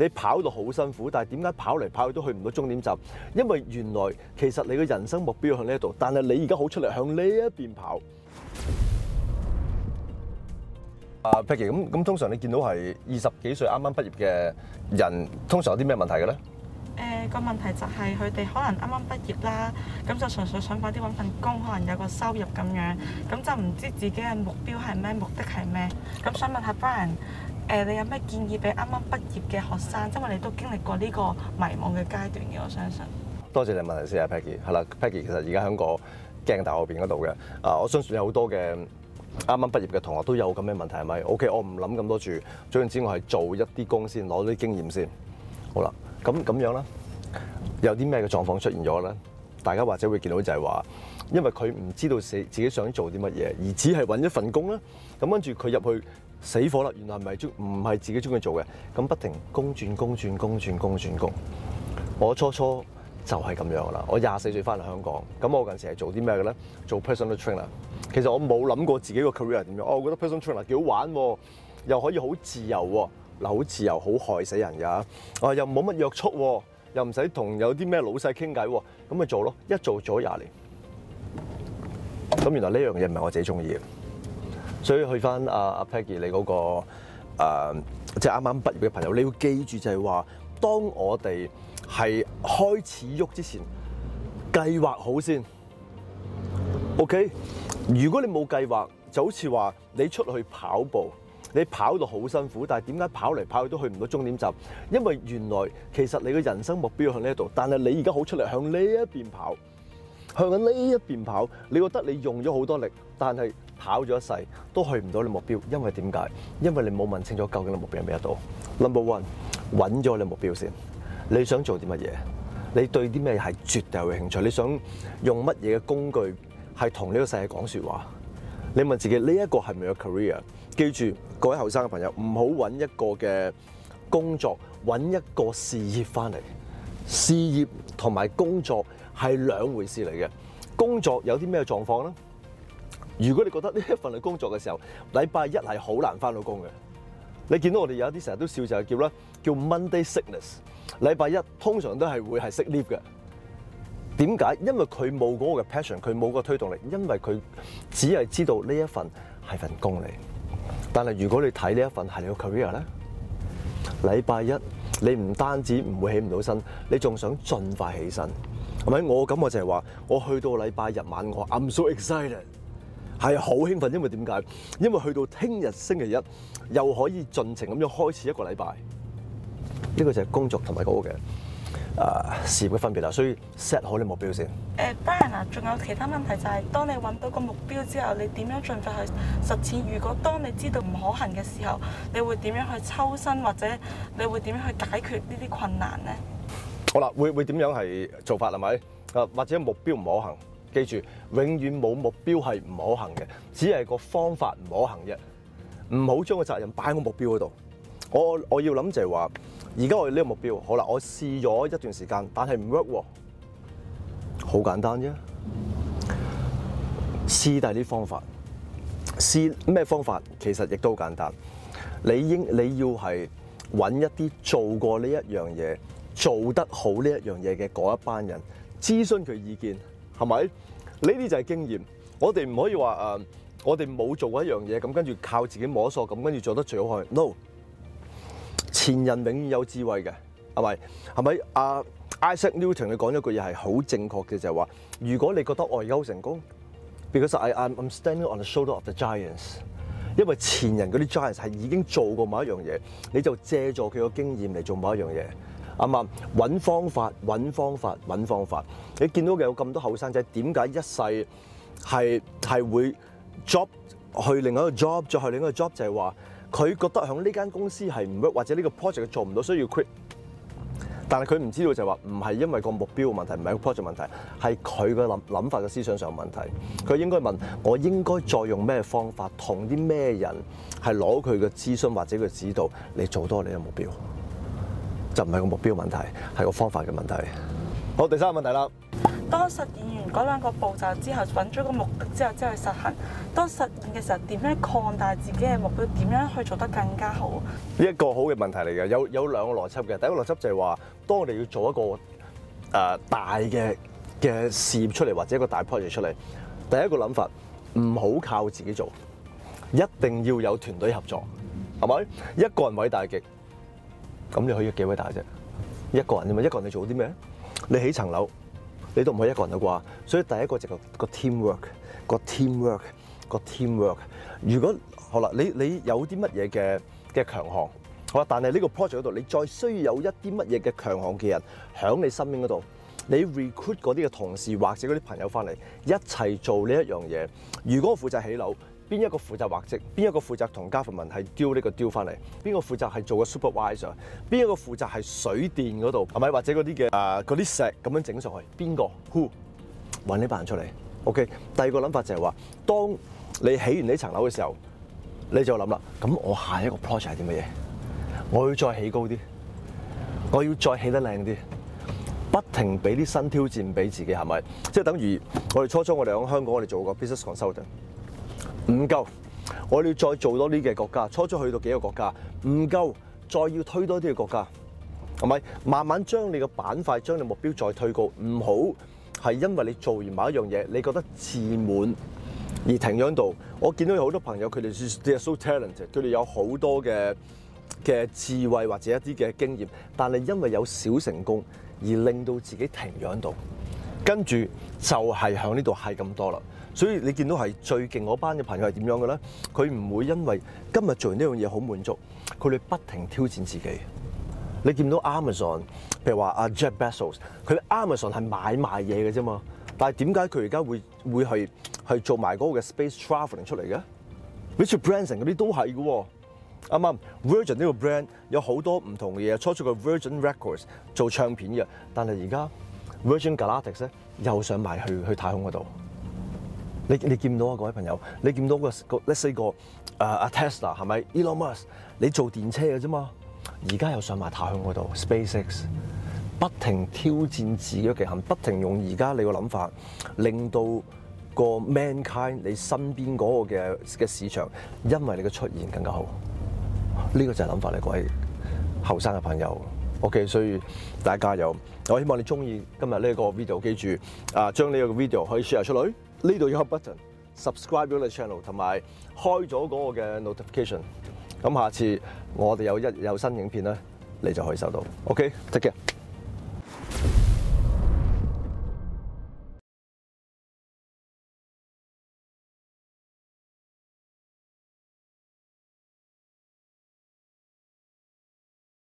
你跑到好辛苦，但係點解跑嚟跑去都去唔到終點站？因為原來其實你嘅人生目標向呢一度，但係你而家好出力向呢一邊跑。啊，Peggy，咁咁通常你見到係二十幾歲啱啱畢業嘅人，通常有啲咩問題嘅咧？誒個問題就係佢哋可能啱啱畢業啦，咁就純粹想快啲揾份工，可能有個收入咁樣，咁就唔知自己嘅目標係咩，目的係咩。咁想問下 Brian，誒你有咩建議俾啱啱畢業嘅學生？因為你都經歷過呢個迷茫嘅階段嘅，我相信。多謝你問題先啊，Peggy。係啦，Peggy 其實而家喺個鏡頭後邊嗰度嘅。啊，我相信有好多嘅啱啱畢業嘅同學都有咁嘅問題，係咪？OK，我唔諗咁多住，總言之，我係做一啲工先，攞啲經驗先。好啦，咁咁樣啦，有啲咩嘅狀況出現咗咧？大家或者會見到就係話，因為佢唔知道自自己想做啲乜嘢，而只係揾一份工啦。咁跟住佢入去死火啦，原來係中唔係自己中意做嘅？咁不停公轉公轉公轉公轉公。我初初就係咁樣噶啦。我廿四歲翻嚟香港，咁我近時係做啲咩嘅咧？做 personal trainer。其實我冇諗過自己個 career 係點樣。哦，我覺得 personal trainer 幾好玩喎，又可以好自由喎。嗱，好自由，好害死人㗎。啊，又冇乜約束喎，又唔使同有啲咩老細傾偈喎，咁咪做咯。一做咗廿年，咁原來呢樣嘢唔係我自己中意嘅，所以去翻阿阿 Peggy 你嗰、個誒即係啱啱畢業嘅朋友，你要記住就係話，當我哋係開始喐之前，計劃好先。OK，如果你冇計劃，就好似話你出去跑步。你跑到好辛苦，但係點解跑嚟跑去都去唔到終點站？因為原來其實你嘅人生目標向呢一度，但係你而家好出力向呢一邊跑，向緊呢一邊跑，你覺得你用咗好多力，但係跑咗一世都去唔到你目標，因為點解？因為你冇問清楚究竟你目標係咩度。Number one，揾咗你目標先，你想做啲乜嘢？你對啲咩係絕對有興趣？你想用乜嘢嘅工具係同呢個世界講説話？你問自己呢一個係咪有 career？記住，各位後生嘅朋友，唔好揾一個嘅工作，揾一個事業翻嚟。事業同埋工作係兩回事嚟嘅。工作有啲咩狀況咧？如果你覺得呢一份係工作嘅時候，禮拜一係好難翻到工嘅。你見到我哋有啲成日都笑就係叫啦，叫 Monday sickness。禮拜一通常都係會係 sick leave 嘅。點解？因為佢冇嗰個嘅 passion，佢冇個推動力，因為佢只係知道呢一份係份工嚟。但係如果你睇呢一份係你個 career 咧，禮拜一你唔單止唔會起唔到身，你仲想盡快起身，係咪？我咁我就係話，我去到禮拜日晚我 I'm so excited，係好興奮，因為點解？因為去到聽日星期一又可以盡情咁樣開始一個禮拜，呢個就係工作同埋嗰個嘅。誒事業嘅分別啦，所以 set 好你目標先。誒 Brian 啊，仲有其他問題就係、是，當你揾到個目標之後，你點樣盡快去實踐？如果當你知道唔可行嘅時候，你會點樣去抽身，或者你會點樣去解決呢啲困難咧？好啦，會會點樣係做法係咪？誒或者目標唔可行，記住永遠冇目標係唔可行嘅，只係個方法唔可行啫。唔好將個責任擺喺個目標嗰度。我我要諗就係話。而家我哋呢個目標，好啦，我試咗一段時間，但係唔 work 喎，好簡單啫。試第啲方法，試咩方法？其實亦都好簡單。你應你要係揾一啲做過呢一樣嘢、做得好呢一樣嘢嘅嗰一班人，諮詢佢意見，係咪？呢啲就係經驗。我哋唔可以話誒、我哋冇做過一樣嘢，咁跟住靠自己摸索，咁跟住做得最好去。No。前人永遠有智慧嘅，係咪？係咪？阿 Isaac Newton 佢講咗句嘢係好正確嘅，就係話：如果你覺得我而家好成功，because I I'm standing on the shoulder of the giants，因為前人嗰啲 giants 係已經做過某一樣嘢，你就借助佢個經驗嚟做某一樣嘢，啱啱？揾方法，揾方法，揾方法。你見到嘅有咁多後生仔，點解一世係係會 job 去另一個 job，再去另一個 job，就係話。佢覺得喺呢間公司係唔 work，或者呢個 project 做唔到，需要 quit。但係佢唔知道就係話，唔係因為個目標嘅問題，唔係個 project 問題，係佢嘅諗諗法嘅思想上問題。佢應該問我應該再用咩方法，同啲咩人係攞佢嘅諮詢或者佢指導嚟做多你嘅目標，就唔係個目標問題，係個方法嘅問題。好，第三個問題啦。當實現完嗰兩個步驟之後，揾咗個目的之後，之後去實行。當實現嘅時候，點樣擴大自己嘅目標？點樣去做得更加好？呢一個好嘅問題嚟嘅，有有兩個邏輯嘅。第一個邏輯就係話，當我哋要做一個誒、呃大嘅嘅事業出嚟，或者一個大 project 出嚟，第一個諗法唔好靠自己做，一定要有團隊合作，係咪？一個人偉大極，咁你可以幾偉大啫？一個人啫嘛，一個人你做啲咩？你起層樓，你都唔可以一個人啦啩？所以第一個就個 teamwork，個 teamwork，個 teamwork。如果好啦，你你有啲乜嘢嘅嘅強項，好啦，但係呢個 project 嗰度，你再需要有一啲乜嘢嘅強項嘅人喺你身邊嗰度，你 recruit 嗰啲嘅同事或者嗰啲朋友翻嚟一齊做呢一樣嘢。如果我負責起樓，邊一個負責畫則？邊一個負責同家父文係雕呢個雕翻嚟？邊個負責係做個 supervisor？邊一個負責係水電嗰度係咪？或者嗰啲嘅誒嗰啲石咁樣整上去？邊個？Who？揾呢班人出嚟。OK。第二個諗法就係話，當你起完呢層樓嘅時候，你就諗啦，咁我下一個 project 係啲乜嘢？我要再起高啲，我要再起得靚啲，不停俾啲新挑戰俾自己，係咪？即係等於我哋初初我哋喺香港，我哋做過 business consultant，唔夠，我哋要再做多啲嘅國家，初初去到幾個國家，唔夠，再要推多啲嘅國家，係咪？慢慢將你嘅板塊，將你目標再推高，唔好係因為你做完某一樣嘢，你覺得自滿。而停咗喺度。我見到有好多朋友，佢哋 they are so talented，佢哋有好多嘅嘅智慧或者一啲嘅經驗，但係因為有小成功而令到自己停咗喺度，跟住就係響呢度係咁多啦。所以你見到係最勁嗰班嘅朋友係點樣嘅咧？佢唔會因為今日做完呢樣嘢好滿足，佢哋不停挑戰自己。你見到 Amazon，譬如話阿 Jeff Bezos，佢 Amazon 係買賣嘢嘅啫嘛，但係點解佢而家會會係係做埋嗰個嘅 space travelling 出嚟嘅？Richard Branson 嗰啲都係嘅喎，啱啱？Virgin 呢個 brand 有好多唔同嘅嘢，初初個 Virgin Records 做唱片嘅，但係而家 Virgin Galactic 咧又想埋去去太空嗰度。你你見到啊，各位朋友，你見到個個 let's say 個誒阿 Tesla 係咪 Elon Musk？你做電車嘅啫嘛，而家又上埋太空嗰度 SpaceX，不停挑戰自己嘅極限，不停用而家你個諗法，令到個 mankind 你身邊嗰個嘅嘅市場，因為你嘅出現更加好。呢、個就係諗法嚟，各位後生嘅朋友。OK，所以大家加油！我希望你中意今日呢個 video，記住啊，將呢個 video 可以 share 出去。呢度有個 button，subscribe 咗你 channel，同埋開咗嗰個嘅 notification。咁下次我哋有一有新影片咧，你就可以收到。OK，take care。